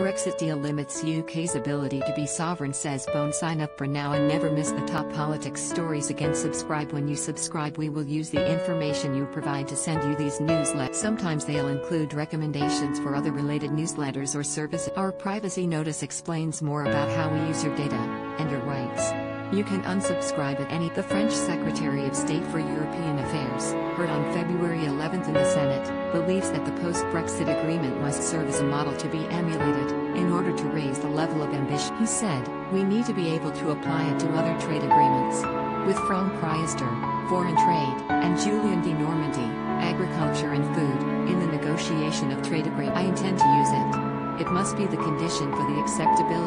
Brexit deal limits UK's ability to be sovereign, says Beaune. Sign up for now and never miss the top politics stories again. Subscribe when you subscribe. We will use the information you provide to send you these newsletters. Sometimes they'll include recommendations for other related newsletters or services. Our privacy notice explains more about how we use your data and your rights. You can unsubscribe at any. The French Secretary of State for European Affairs, heard on February 11th in the Senate, believes that the post-Brexit agreement must serve as a model to be emulated, in order to raise the level of ambition. He said, we need to be able to apply it to other trade agreements. With Franck Riester, Foreign Trade, and Julien Denormandie, Agriculture and Food, in the negotiation of trade agreement. I intend to use it. It must be the condition for the acceptability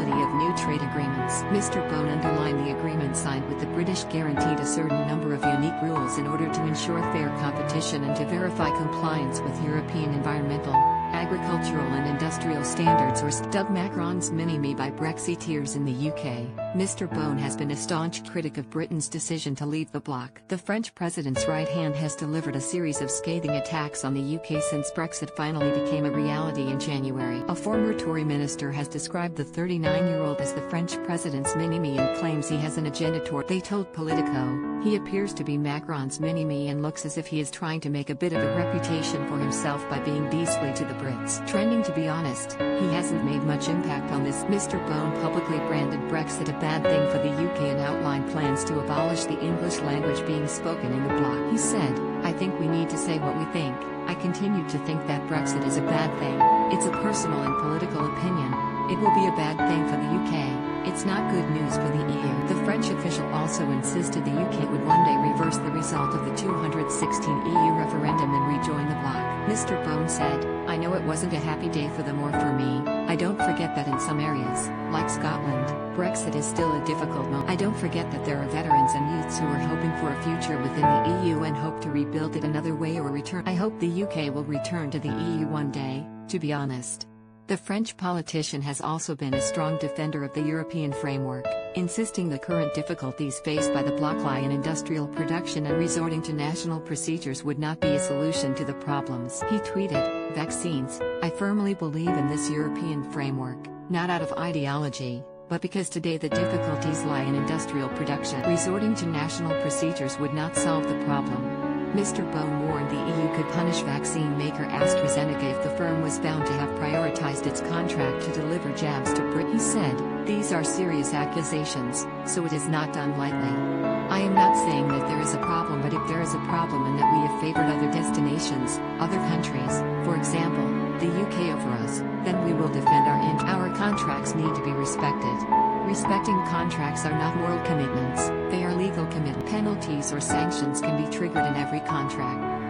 agreements. Mr. Beaune underlined the agreement signed with the British guaranteed a certain number of unique rules in order to ensure fair competition and to verify compliance with European environmental, agricultural and industrial standards or Doug Macron's mini-me by Brexiteers in the UK. Mr. Beaune has been a staunch critic of Britain's decision to leave the bloc. The French president's right hand has delivered a series of scathing attacks on the UK since Brexit finally became a reality in January. A former Tory minister has described the 39-year-old as the French president's mini-me and claims he has an agenda. They told Politico, he appears to be Macron's mini-me and looks as if he is trying to make a bit of a reputation for himself by being beastly to the Brits. Trending to be honest, he hasn't made much impact on this. Mr. Beaune publicly branded Brexit a bad thing for the UK and outlined plans to abolish the English language being spoken in the bloc. He said, I think we need to say what we think. I continue to think that Brexit is a bad thing. It's a personal and political opinion. It will be a bad thing for the UK. It's not good news for the EU. The French official also insisted the UK would one day reverse the result of the 216 EU referendum and rejoin the bloc. Mr. Beaune said, I know it wasn't a happy day for them or for me. I don't forget that in some areas, like Scotland, Brexit is still a difficult moment. I don't forget that there are veterans and youths who are hoping for a future within the EU and hope to rebuild it another way or return. I hope the UK will return to the EU one day, to be honest. The French politician has also been a strong defender of the European framework, insisting the current difficulties faced by the bloc lie in industrial production and resorting to national procedures would not be a solution to the problems. He tweeted, Vaccines, I firmly believe in this European framework, not out of ideology, but because today the difficulties lie in industrial production. Resorting to national procedures would not solve the problem. Mr. Beaune warned the EU could punish vaccine maker AstraZeneca if the firm was found to have prioritized its contract to deliver jabs to Britain. He said, These are serious accusations, so it is not done lightly. I am not saying that there is a problem but if there is a problem and that we have favored other destinations, other countries, for example, the UK over us, then we will defend our. Our contracts need to be respected. Respecting contracts are not moral commitments, they are legal commitments. Penalties or sanctions can be triggered in every contract.